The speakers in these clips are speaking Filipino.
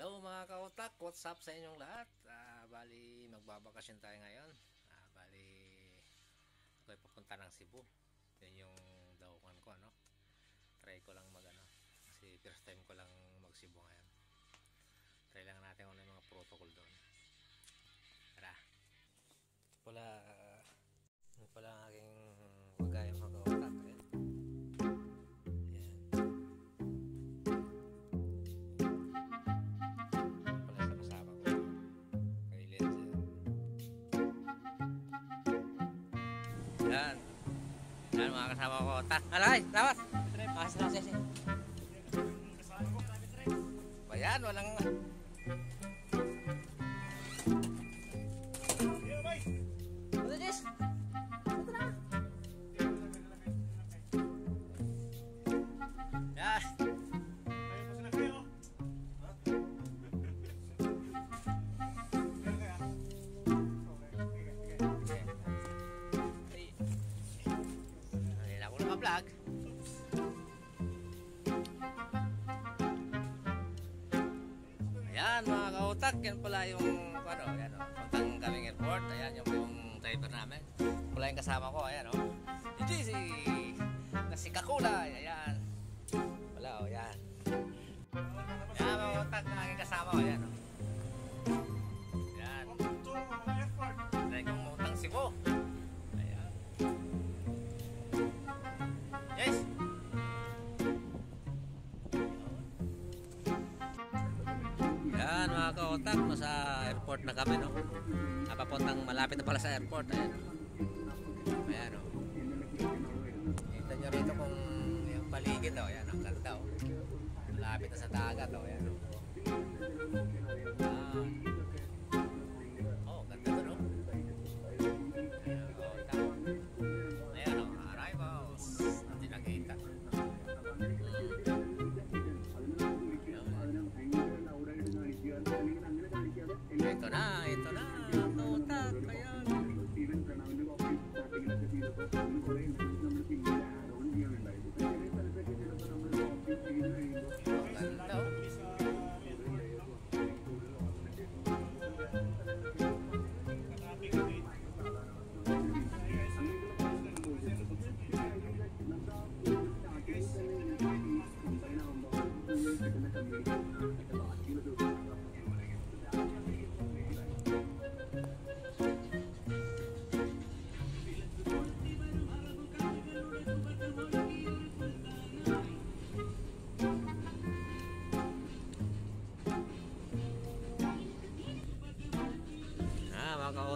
Hello mga kautak, what's up sa inyong lahat? Ah, bali, magbabakasyon tayo ngayon. Ah, bali, ako'y papunta ng Cebu. Yun yung dahukan ko, ano? Try ko lang mag, ano, kasi first time ko lang mag Cebu ngayon. Try lang natin ano yung mga protocol doon. Tara. Pula, Yan. Yan mga kasama ko. Ta, alay, lawas. Makas na siya siya. Bayan, walang... Naka-vlog. Ayan mga kautak, yan pala yung ano, ayan o, puntang kaming airport, ayan yung, yung driver namin. Pala yung kasama ko, ayan o. Si, na si Kakulay, ayan. Wala o, ayan. Ayan mga kautak, aking kasama ko, ayan o. Ayan. Mga kaotak, nasa airport na kami no. Napapuntang malapit na pala sa airport. Ayan. Ayan o. Kita nyo rito kung yung paligid o. Ayan, ang ganda o. Malapit na sa dagat o. Ayan o. Ayan. Ganda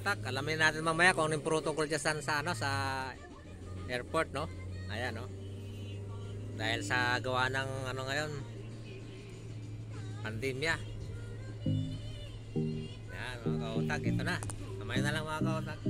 Kautak, alamin natin mamaya kung ano yung protocol dyan sa, sa, ano, sa airport, no? Ayan, no? Dahil sa gawa ng ano ngayon, pandemya. Yan, mga kautak, ito na. Kamay na lang mga kautak.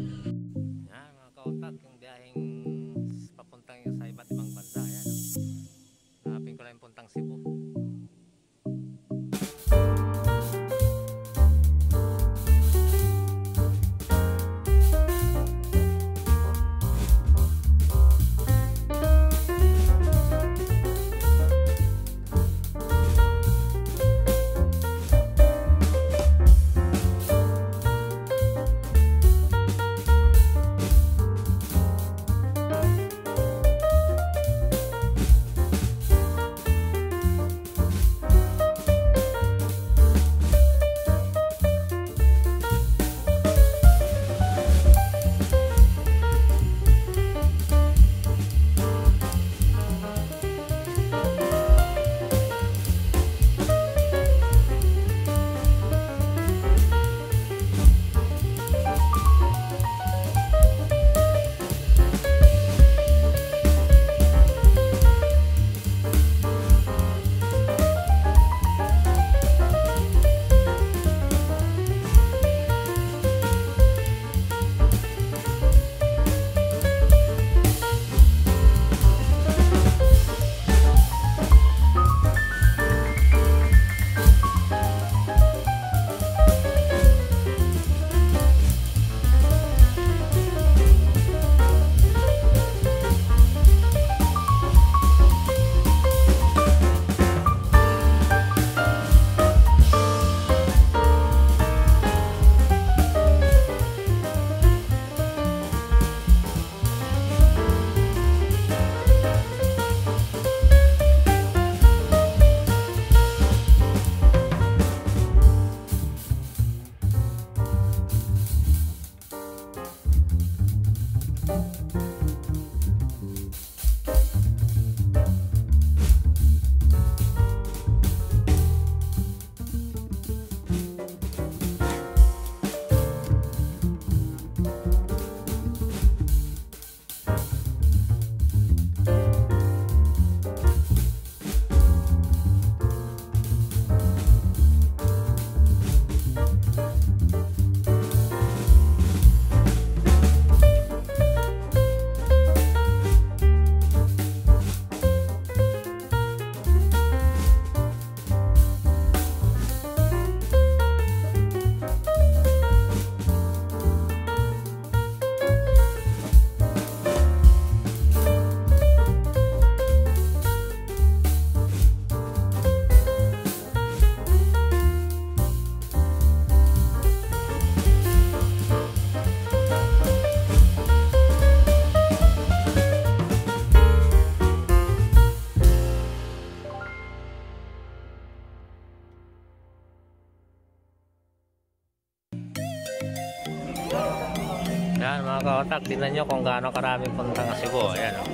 Mga kaotak, tingnan nyo kung gaano karaming puntang Cebu. Ayan o.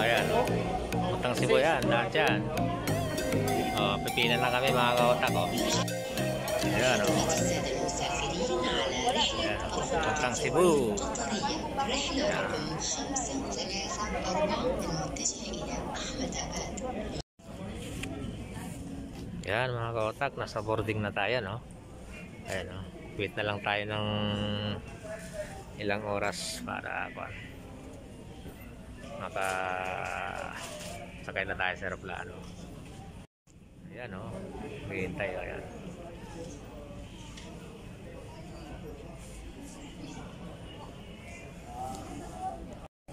Ayan o. Puntang Cebu yan, lahat yan. O, pipila na kami mga kaotak o. Ayan o. Ayan o. Puntang Cebu. Yan mga kaotak, nasa boarding na tayo no. Ayan o. Wait na lang tayo ng ilang oras para kuwan. Maka sakay na tayo sa aeroplano. Ayan o. Hihintay o yan.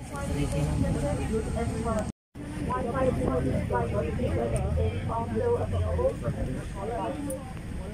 And in preparation for departure, we ask that the